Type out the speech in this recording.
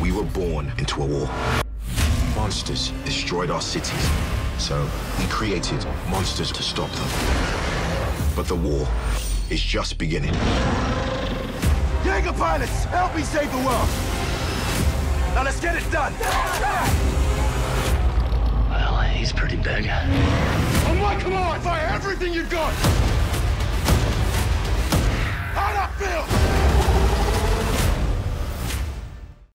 We were born into a war. Monsters destroyed our cities. So we created monsters to stop them. But the war is just beginning. Jaeger pilots, help me save the world! Now let's get it done! Well, he's pretty big. On my command, fire everything you've got!